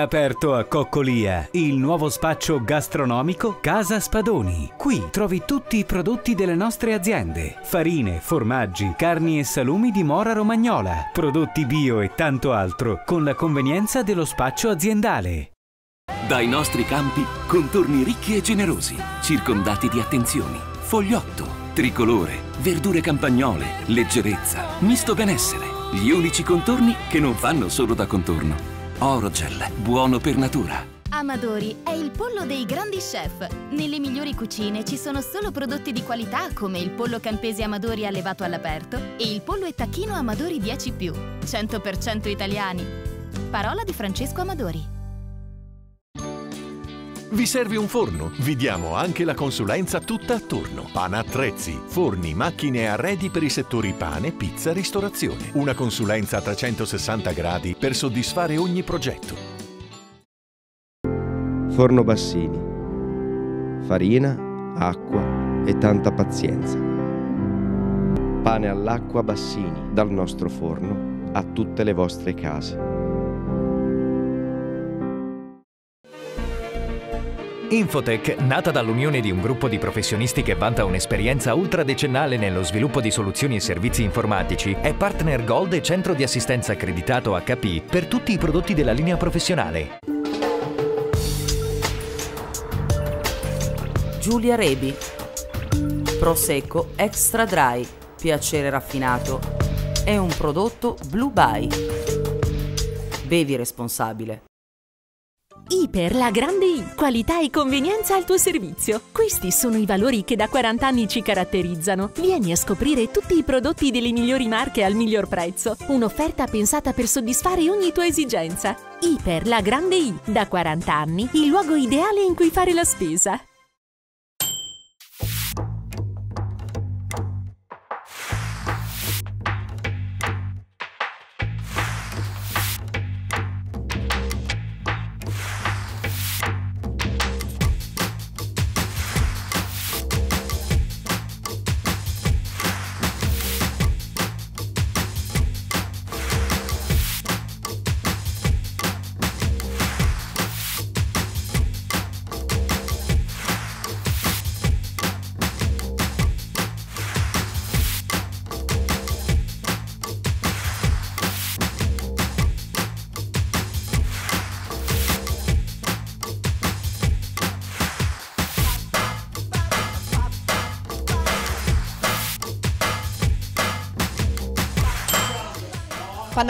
Aperto a Coccolia, il nuovo spaccio gastronomico Casa Spadoni. Qui trovi tutti i prodotti delle nostre aziende. Farine, formaggi, carni e salumi di Mora Romagnola, prodotti bio e tanto altro, con la convenienza dello spaccio aziendale. Dai nostri campi, contorni ricchi e generosi, circondati di attenzioni, fogliotto, tricolore, verdure campagnole, leggerezza, misto benessere. Gli unici contorni che non fanno solo da contorno Orogel, buono per natura. Amadori è il pollo dei grandi chef. Nelle migliori cucine ci sono solo prodotti di qualità come il pollo campese Amadori allevato all'aperto e il pollo e tacchino Amadori 10+, 100% italiani. Parola di Francesco Amadori. Vi serve un forno? Vi diamo anche la consulenza tutta attorno. Panattrezzi, forni, macchine e arredi per i settori pane, pizza, ristorazione. Una consulenza a 360 gradi per soddisfare ogni progetto. Forno Bassini. Farina, acqua e tanta pazienza. Pane all'acqua Bassini dal nostro forno a tutte le vostre case. Infotech, nata dall'unione di un gruppo di professionisti che vanta un'esperienza ultradecennale nello sviluppo di soluzioni e servizi informatici, è partner Gold e centro di assistenza accreditato HP per tutti i prodotti della linea professionale. Giulia Rebi. Prosecco Extra Dry. Piacere raffinato. È un prodotto Blue By Bevi responsabile Iper, la grande I, qualità e convenienza al tuo servizio. Questi sono i valori che da 40 anni ci caratterizzano. Vieni a scoprire tutti i prodotti delle migliori marche al miglior prezzo. Un'offerta pensata per soddisfare ogni tua esigenza. Iper, la grande I, da 40 anni, il luogo ideale in cui fare la spesa.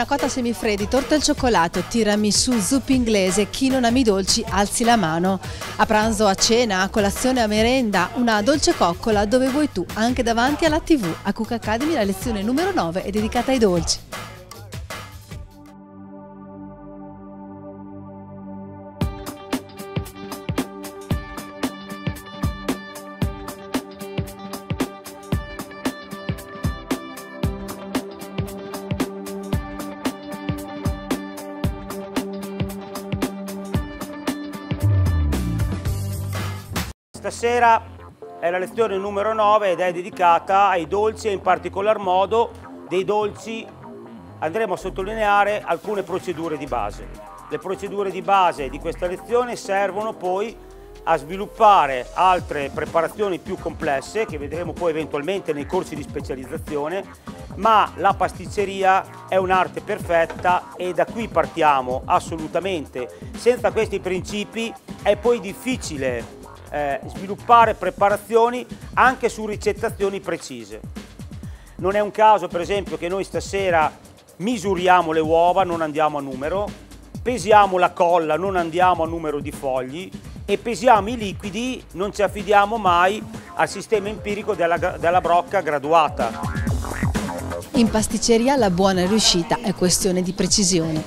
Panna cotta semifreddi, torta al cioccolato, tiramisù, zuppi inglese, chi non ami dolci alzi la mano. A pranzo, a cena, a colazione, a merenda, una dolce coccola dove vuoi tu, anche davanti alla tv. A Cook Academy la lezione numero 9 è dedicata ai dolci. Stasera è la lezione numero 9 ed è dedicata ai dolci e in particolar modo dei dolci andremo a sottolineare alcune procedure di base. Le procedure di base di questa lezione servono poi a sviluppare altre preparazioni più complesse che vedremo poi eventualmente nei corsi di specializzazione, ma la pasticceria è un'arte perfetta e da qui partiamo assolutamente. Senza questi principi è poi difficile eh, sviluppare preparazioni anche su ricettazioni precise. Non è un caso per esempio che noi stasera misuriamo le uova, non andiamo a numero, pesiamo la colla, non andiamo a numero di fogli e pesiamo i liquidi, non ci affidiamo mai al sistema empirico della, della brocca graduata. In pasticceria la buona riuscita è questione di precisione.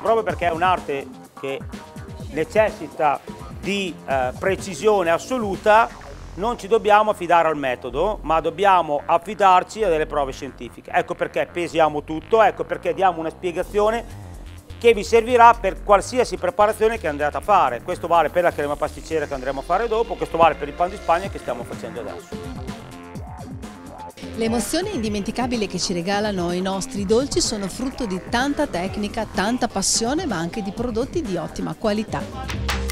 Proprio perché è un'arte che necessita di eh, precisione assoluta non ci dobbiamo affidare al metodo, ma dobbiamo affidarci a delle prove scientifiche. Ecco perché pesiamo tutto, ecco perché diamo una spiegazione che vi servirà per qualsiasi preparazione che andrete a fare. Questo vale per la crema pasticcera che andremo a fare dopo, questo vale per il pan di Spagna che stiamo facendo adesso. Le emozioni indimenticabili che ci regalano i nostri dolci sono frutto di tanta tecnica, tanta passione, ma anche di prodotti di ottima qualità.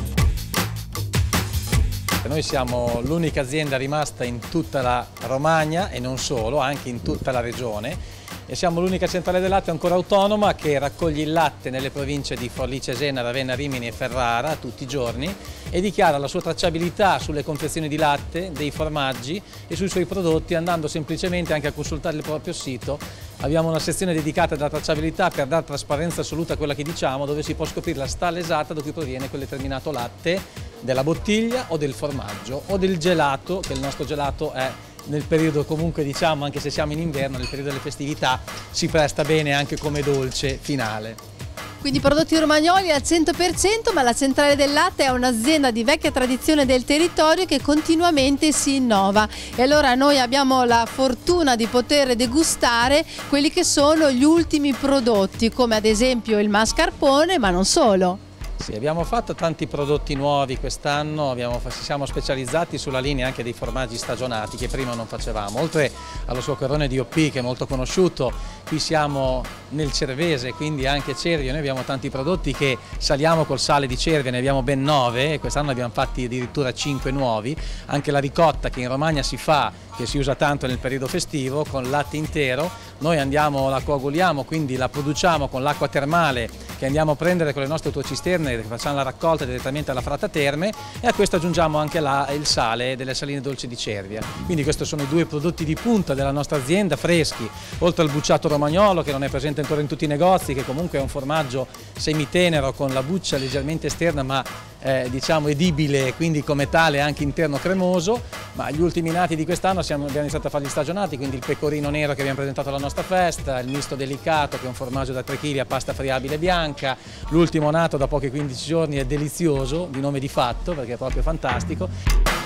Noi siamo l'unica azienda rimasta in tutta la Romagna e non solo, anche in tutta la regione e siamo l'unica centrale del latte ancora autonoma che raccoglie il latte nelle province di Forlì Cesena, Ravenna, Rimini e Ferrara tutti i giorni e dichiara la sua tracciabilità sulle confezioni di latte, dei formaggi e sui suoi prodotti andando semplicemente anche a consultare il proprio sito. Abbiamo una sezione dedicata alla tracciabilità per dare trasparenza assoluta a quella che diciamo dove si può scoprire la stalla esatta da cui proviene quel determinato latte della bottiglia o del formaggio o del gelato che il nostro gelato è nel periodo comunque diciamo anche se siamo in inverno, nel periodo delle festività si presta bene anche come dolce finale. Quindi prodotti romagnoli al 100%, ma la Centrale del Latte è un'azienda di vecchia tradizione del territorio che continuamente si innova. E allora noi abbiamo la fortuna di poter degustare quelli che sono gli ultimi prodotti, come ad esempio il mascarpone, ma non solo. Sì, abbiamo fatto tanti prodotti nuovi quest'anno, ci siamo specializzati sulla linea anche dei formaggi stagionati che prima non facevamo. Oltre allo suo corone di OP che è molto conosciuto, qui siamo nel Cervese, quindi anche Cervia, noi abbiamo tanti prodotti che saliamo col sale di Cervia, ne abbiamo ben nove e quest'anno abbiamo fatti addirittura cinque nuovi. Anche la ricotta che in Romagna si fa, che si usa tanto nel periodo festivo, con latte intero, noi andiamo, la coaguliamo, quindi la produciamo con l'acqua termale che andiamo a prendere con le nostre autocisterne, facciamo la raccolta direttamente alla Frata Terme e a questo aggiungiamo anche la, il sale delle saline dolci di Cervia. Quindi questi sono i due prodotti di punta della nostra azienda, freschi, oltre al bucciato romagnolo che non è presente ancora in tutti i negozi, che comunque è un formaggio semitenero con la buccia leggermente esterna ma eh, diciamo edibile, quindi come tale anche interno cremoso, ma gli ultimi nati di quest'anno abbiamo iniziato a fare gli stagionati, quindi il pecorino nero che abbiamo presentato alla nostra festa, il misto delicato che è un formaggio da 3 kg a pasta friabile bianca, l'ultimo nato da pochi 15 giorni è delizioso, di nome di fatto perché è proprio fantastico.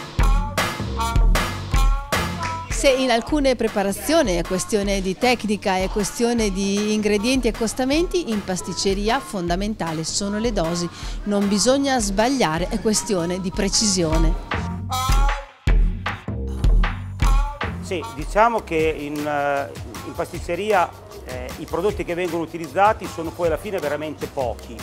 Se in alcune preparazioni è questione di tecnica, è questione di ingredienti e accostamenti, in pasticceria fondamentale sono le dosi, non bisogna sbagliare, è questione di precisione. Sì, diciamo che in, eh, in pasticceria eh, i prodotti che vengono utilizzati sono poi alla fine veramente pochi,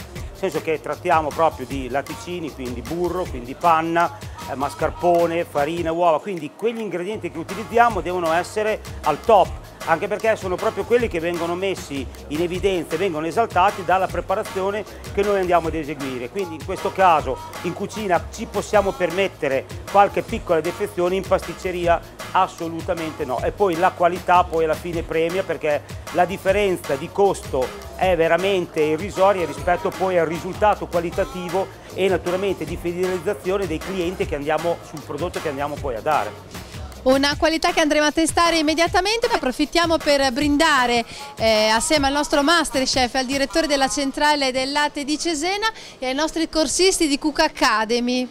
senso che trattiamo proprio di latticini, quindi burro, quindi panna, eh, mascarpone, farina, uova, quindi quegli ingredienti che utilizziamo devono essere al top anche perché sono proprio quelli che vengono messi in evidenza e vengono esaltati dalla preparazione che noi andiamo ad eseguire. Quindi in questo caso in cucina ci possiamo permettere qualche piccola defezione, in pasticceria assolutamente no. E poi la qualità poi alla fine premia perché la differenza di costo è veramente irrisoria rispetto poi al risultato qualitativo e naturalmente di fidelizzazione dei clienti che andiamo sul prodotto che andiamo poi a dare. Una qualità che andremo a testare immediatamente, approfittiamo per brindare eh, assieme al nostro master chef, al direttore della centrale del latte di Cesena e ai nostri corsisti di Cook Academy.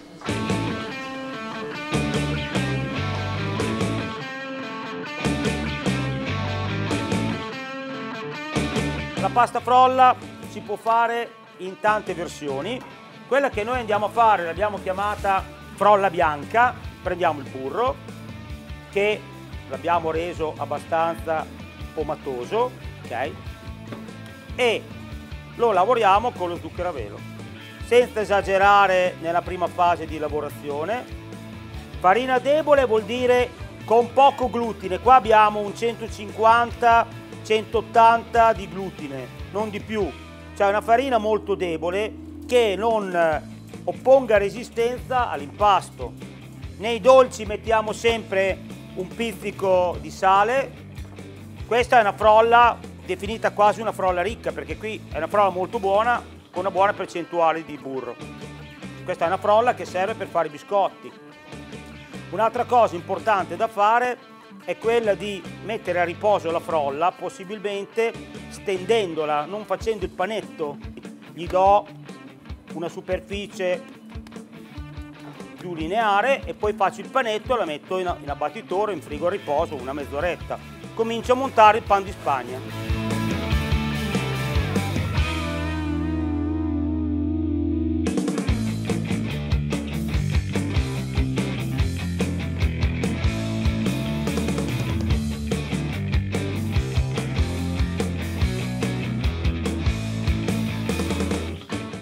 La pasta frolla si può fare in tante versioni. Quella che noi andiamo a fare l'abbiamo chiamata frolla bianca. Prendiamo il burro, che l'abbiamo reso abbastanza pomatoso, ok? E lo lavoriamo con lo zucchero a velo, senza esagerare nella prima fase di lavorazione. Farina debole vuol dire con poco glutine, qua abbiamo un 150-180 di glutine, non di più. Cioè una farina molto debole che non opponga resistenza all'impasto. Nei dolci mettiamo sempre un pizzico di sale. Questa è una frolla definita quasi una frolla ricca perché qui è una frolla molto buona con una buona percentuale di burro. Questa è una frolla che serve per fare i biscotti. Un'altra cosa importante da fare è quella di mettere a riposo la frolla, possibilmente stendendola, non facendo il panetto. Gli do una superficie più lineare e poi faccio il panetto e la metto in, abbattitore, in frigo a riposo una mezz'oretta. Comincio a montare il pan di Spagna.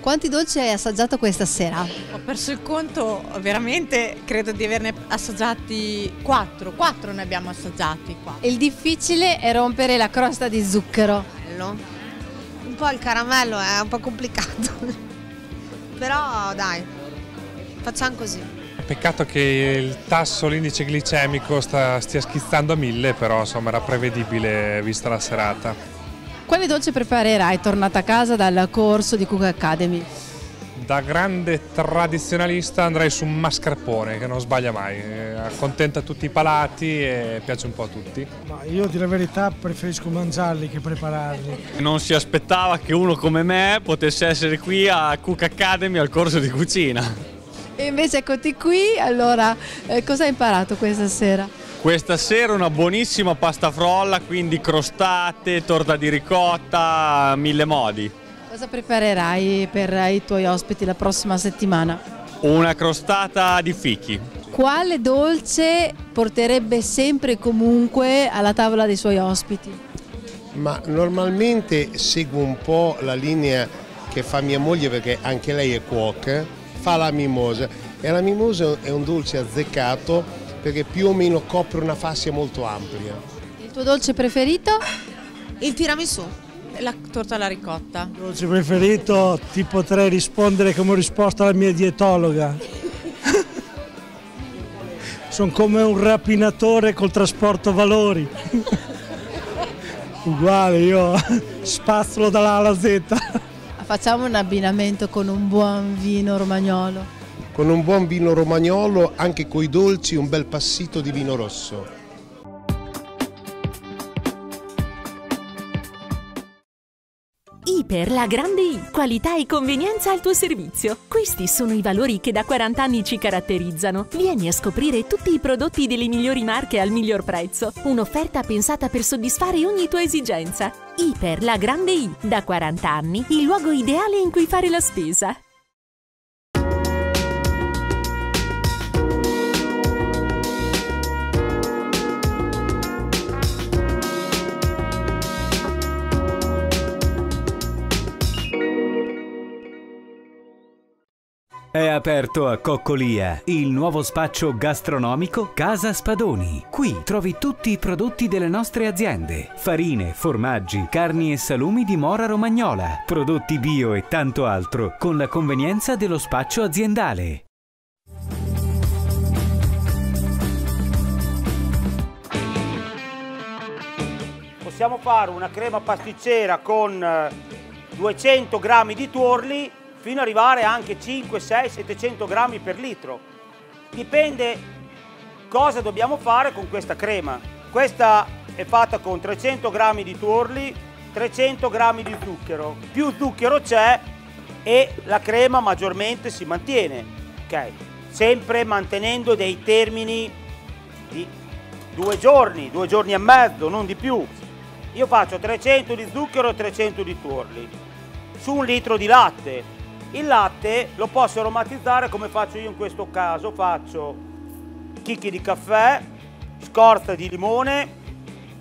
Quanti dolci hai assaggiato questa sera? Ho perso il conto, veramente credo di averne assaggiati quattro, quattro ne abbiamo assaggiati qua. Il difficile è rompere la crosta di zucchero. Bello. Un po' il caramello è un po' complicato. Però dai, facciamo così. Peccato che il tasso, l'indice glicemico sta, stia schizzando a mille, però insomma era prevedibile vista la serata. Quale dolce preparerai tornata a casa dal corso di Cook Academy? Da grande tradizionalista andrei su un mascarpone che non sbaglia mai, eh, accontenta tutti i palati e piace un po' a tutti. Ma io di la verità preferisco mangiarli che prepararli. Non si aspettava che uno come me potesse essere qui a Cook Academy al corso di cucina. E invece eccoti qui, allora eh, cosa hai imparato questa sera? Questa sera una buonissima pasta frolla, quindi crostate, torta di ricotta, mille modi. Cosa preparerai per i tuoi ospiti la prossima settimana? Una crostata di fichi. Quale dolce porterebbe sempre e comunque alla tavola dei suoi ospiti? Ma normalmente seguo un po' la linea che fa mia moglie perché anche lei è cuoca fa la mimosa e la mimosa è un dolce azzeccato perché più o meno copre una fascia molto ampia. Il tuo dolce preferito? Il tiramisù. La torta alla ricotta. Il dolce preferito ti potrei rispondere come ho risposto alla mia dietologa. Sono come un rapinatore col trasporto valori. Uguale, io spazzolo dalla A alla Z. Facciamo un abbinamento con un buon vino romagnolo. Con un buon vino romagnolo, anche coi dolci, un bel passito di vino rosso. Iper, la grande I, qualità e convenienza al tuo servizio. Questi sono i valori che da 40 anni ci caratterizzano. Vieni a scoprire tutti i prodotti delle migliori marche al miglior prezzo. Un'offerta pensata per soddisfare ogni tua esigenza. Iper, la grande I, da 40 anni, il luogo ideale in cui fare la spesa. È aperto a Coccolia il nuovo spaccio gastronomico Casa Spadoni. Qui trovi tutti i prodotti delle nostre aziende: farine, formaggi, carni e salumi di Mora Romagnola, prodotti bio e tanto altro, con la convenienza dello spaccio aziendale. Possiamo fare una crema pasticcera con 200 eh, g di tuorli fino ad arrivare anche 5, 6, 700 grammi per litro. Dipende cosa dobbiamo fare con questa crema. Questa è fatta con 300 grammi di tuorli, 300 grammi di zucchero. Più zucchero c'è e la crema maggiormente si mantiene. Ok? Sempre mantenendo dei termini di due giorni, due giorni e mezzo, non di più. Io faccio 300 di zucchero e 300 di tuorli su un litro di latte il latte lo posso aromatizzare come faccio io in questo caso, faccio chicchi di caffè, scorza di limone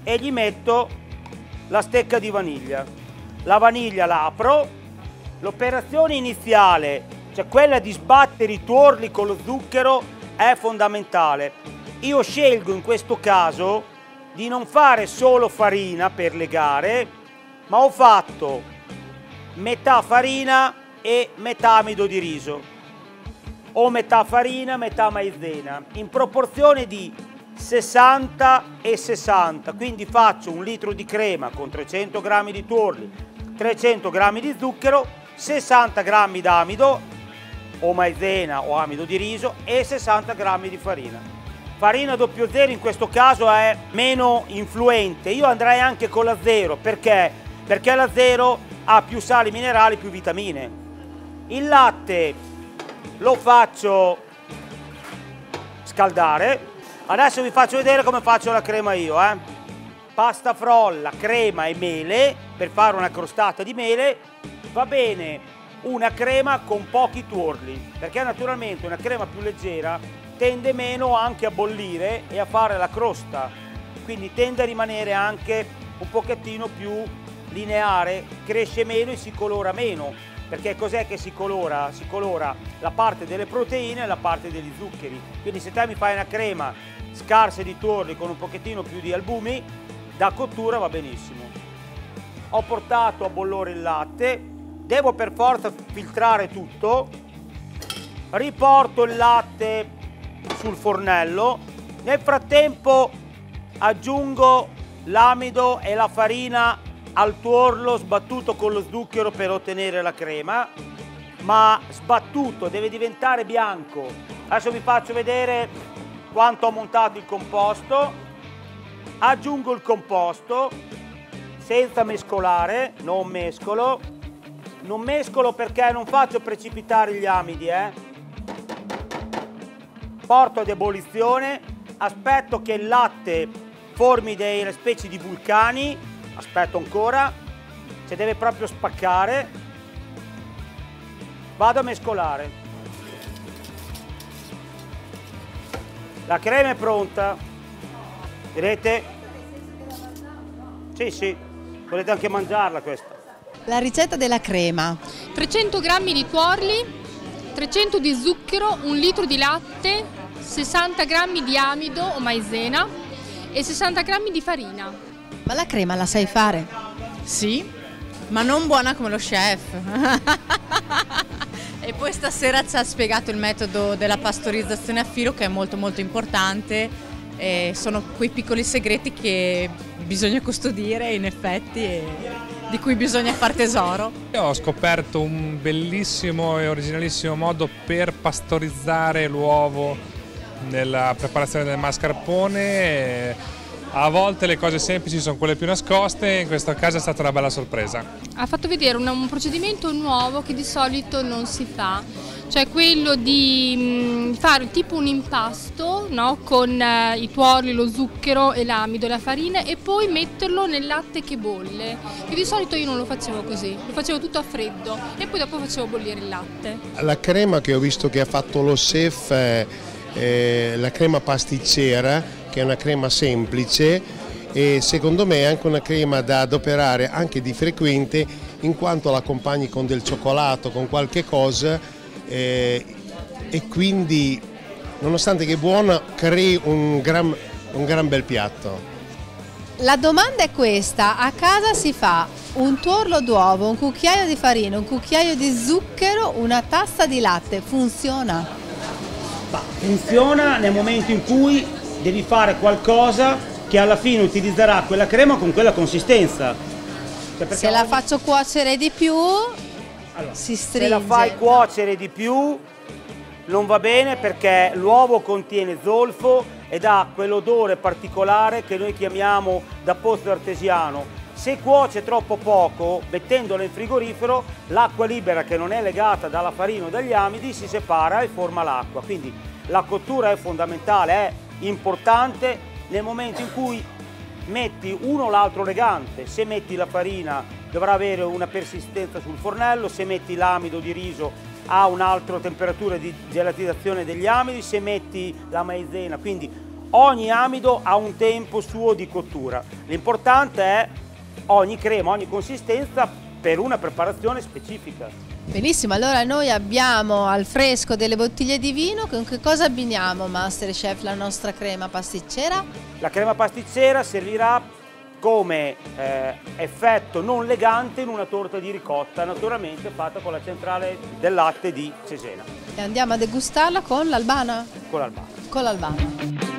e gli metto la stecca di vaniglia. La vaniglia la apro, l'operazione iniziale, cioè quella di sbattere i tuorli con lo zucchero, è fondamentale. Io scelgo in questo caso di non fare solo farina per legare, ma ho fatto metà farina e metà amido di riso o metà farina, metà maizena in proporzione di 60 e 60 quindi faccio un litro di crema con 300 g di tuorli 300 g di zucchero 60 g d'amido o maizena o amido di riso e 60 g di farina. Farina 00 in questo caso è meno influente. Io andrei anche con la 0 perché? perché la 0 ha più sali minerali più vitamine il latte lo faccio scaldare. Adesso vi faccio vedere come faccio la crema io. Eh. Pasta frolla, crema e mele per fare una crostata di mele. Va bene una crema con pochi tuorli perché naturalmente una crema più leggera tende meno anche a bollire e a fare la crosta quindi tende a rimanere anche un pochettino più lineare cresce meno e si colora meno perché cos'è che si colora? Si colora la parte delle proteine e la parte degli zuccheri. Quindi se te mi fai una crema scarsa di torri con un pochettino più di albumi, da cottura va benissimo. Ho portato a bollore il latte, devo per forza filtrare tutto, riporto il latte sul fornello, nel frattempo aggiungo l'amido e la farina al tuorlo sbattuto con lo zucchero per ottenere la crema, ma sbattuto, deve diventare bianco. Adesso vi faccio vedere quanto ho montato il composto. Aggiungo il composto senza mescolare, non mescolo. Non mescolo perché non faccio precipitare gli amidi, eh. Porto ad ebollizione, aspetto che il latte formi delle specie di vulcani, aspetto ancora, se deve proprio spaccare, vado a mescolare. La crema è pronta, vedete? Sì, sì, volete anche mangiarla questa. La ricetta della crema. 300 g di tuorli, 300 di zucchero, un litro di latte, 60 g di amido o maizena e 60 g di farina. Ma la crema la sai fare? Sì, ma non buona come lo chef. e poi stasera ci ha spiegato il metodo della pastorizzazione a filo che è molto molto importante. E sono quei piccoli segreti che bisogna custodire in effetti e di cui bisogna far tesoro. Io ho scoperto un bellissimo e originalissimo modo per pastorizzare l'uovo nella preparazione del mascarpone. A volte le cose semplici sono quelle più nascoste, in questo caso è stata una bella sorpresa. Ha fatto vedere un, un procedimento nuovo che di solito non si fa, cioè quello di mh, fare tipo un impasto no? con eh, i tuorli, lo zucchero e l'amido e la farina e poi metterlo nel latte che bolle. E di solito io non lo facevo così, lo facevo tutto a freddo e poi dopo facevo bollire il latte. La crema che ho visto che ha fatto lo chef è eh, la crema pasticcera, che è una crema semplice e secondo me è anche una crema da adoperare anche di frequente in quanto la accompagni con del cioccolato, con qualche cosa eh, e quindi nonostante che è buona crei un gran, un gran bel piatto. La domanda è questa, a casa si fa un tuorlo d'uovo, un cucchiaio di farina, un cucchiaio di zucchero, una tassa di latte, funziona? Funziona nel momento in cui devi fare qualcosa che alla fine utilizzerà quella crema con quella consistenza. Cioè Se la faccio cuocere di più Allora, si Se stringe. la fai cuocere di più non va bene perché l'uovo contiene zolfo ed ha quell'odore particolare che noi chiamiamo da pozzo artesiano. Se cuoce troppo poco, mettendola in frigorifero, l'acqua libera che non è legata dalla farina o dagli amidi si separa e forma l'acqua. Quindi la cottura è fondamentale, è importante nel momento in cui metti uno o l'altro legante. Se metti la farina dovrà avere una persistenza sul fornello, se metti l'amido di riso ha un'altra temperatura di gelatizzazione degli amidi, se metti la maizena, quindi ogni amido ha un tempo suo di cottura. L'importante è ogni crema, ogni consistenza per una preparazione specifica. Benissimo, allora noi abbiamo al fresco delle bottiglie di vino, con che cosa abbiniamo Masterchef la nostra crema pasticcera? La crema pasticcera servirà come eh, effetto non legante in una torta di ricotta, naturalmente fatta con la centrale del latte di Cesena, E andiamo a degustarla con l'albana? con l'albano. Con l'albana.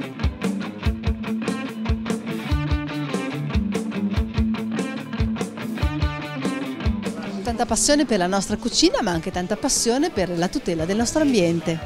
Tanta passione per la nostra cucina, ma anche tanta passione per la tutela del nostro ambiente.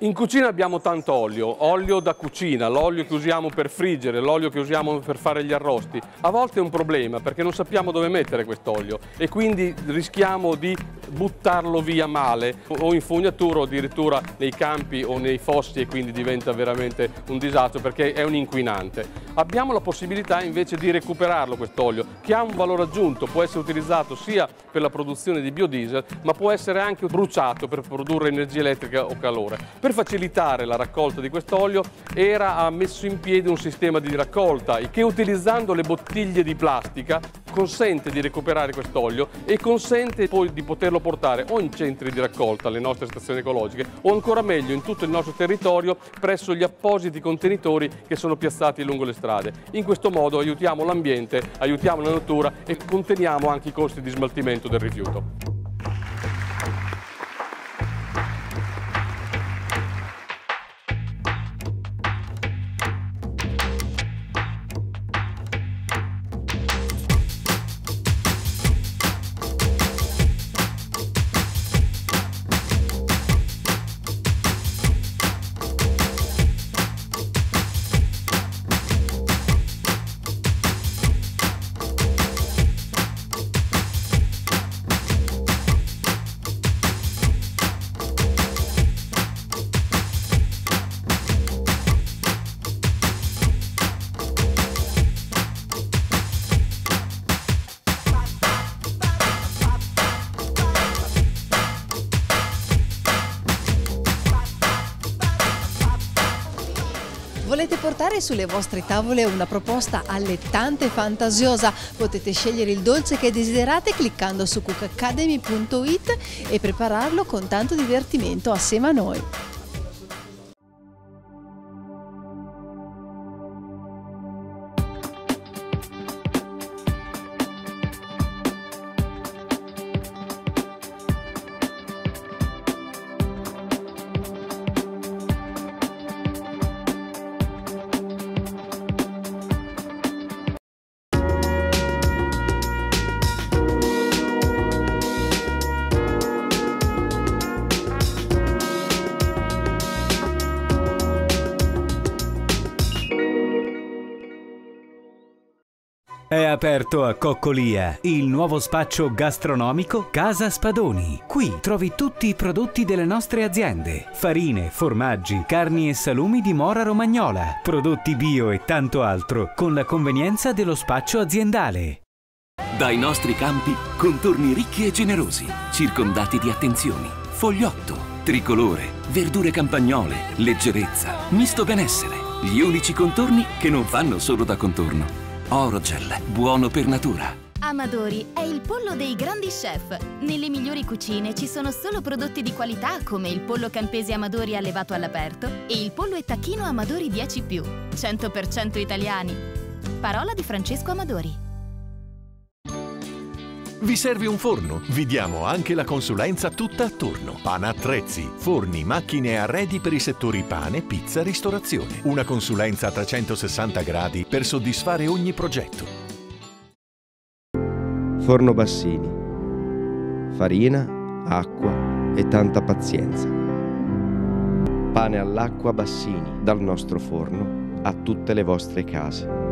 In cucina abbiamo tanto olio, olio da cucina, l'olio che usiamo per friggere, l'olio che usiamo per fare gli arrosti. A volte è un problema perché non sappiamo dove mettere quest'olio e quindi rischiamo di buttarlo via male o in fognatura o addirittura nei campi o nei fossi e quindi diventa veramente un disastro perché è un inquinante. Abbiamo la possibilità invece di recuperarlo quest'olio che ha un valore aggiunto, può essere utilizzato sia per la produzione di biodiesel ma può essere anche bruciato per produrre energia elettrica o calore. Per facilitare la raccolta di quest'olio era messo in piedi un sistema di raccolta che utilizzando le bottiglie di plastica consente di recuperare quest'olio e consente poi di poterlo portare o in centri di raccolta, le nostre stazioni ecologiche, o ancora meglio in tutto il nostro territorio presso gli appositi contenitori che sono piazzati lungo le strade. In questo modo aiutiamo l'ambiente, aiutiamo la natura e conteniamo anche i costi di smaltimento del rifiuto. Portare sulle vostre tavole una proposta allettante e fantasiosa? Potete scegliere il dolce che desiderate cliccando su cookacademy.it e prepararlo con tanto divertimento assieme a noi. È aperto a Coccolia il nuovo spaccio gastronomico Casa Spadoni. Qui trovi tutti i prodotti delle nostre aziende: farine, formaggi, carni e salumi di Mora Romagnola, prodotti bio e tanto altro, con la convenienza dello spaccio aziendale. Dai nostri campi, contorni ricchi e generosi, circondati di attenzioni, fogliotto, tricolore, verdure campagnole, leggerezza, misto benessere. Gli unici contorni che non fanno solo da contorno. Orogel, buono per natura. Amadori è il pollo dei grandi chef. Nelle migliori cucine ci sono solo prodotti di qualità come il pollo campese Amadori allevato all'aperto e il pollo e tacchino Amadori 10+, 100% italiani. Parola di Francesco Amadori. Vi serve un forno? Vi diamo anche la consulenza tutta attorno. Pana attrezzi, forni, macchine e arredi per i settori pane, pizza, ristorazione. Una consulenza a 360 gradi per soddisfare ogni progetto. Forno Bassini. Farina, acqua e tanta pazienza. Pane all'acqua Bassini dal nostro forno a tutte le vostre case.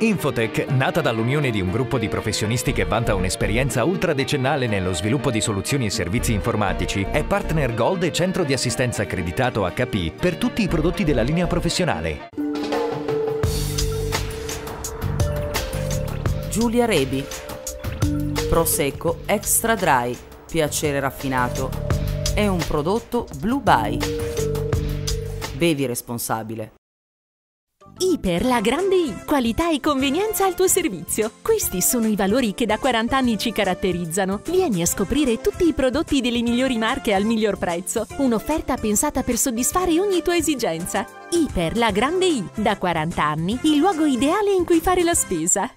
Infotech, nata dall'unione di un gruppo di professionisti che vanta un'esperienza ultradecennale nello sviluppo di soluzioni e servizi informatici, è partner Gold e centro di assistenza accreditato HP per tutti i prodotti della linea professionale. Giulia Rebi. Prosecco Extra Dry. Piacere raffinato. È un prodotto Blue By. Bevi responsabile. Iper, la grande I, qualità e convenienza al tuo servizio. Questi sono i valori che da 40 anni ci caratterizzano. Vieni a scoprire tutti i prodotti delle migliori marche al miglior prezzo. Un'offerta pensata per soddisfare ogni tua esigenza. Iper, la grande I, da 40 anni, il luogo ideale in cui fare la spesa.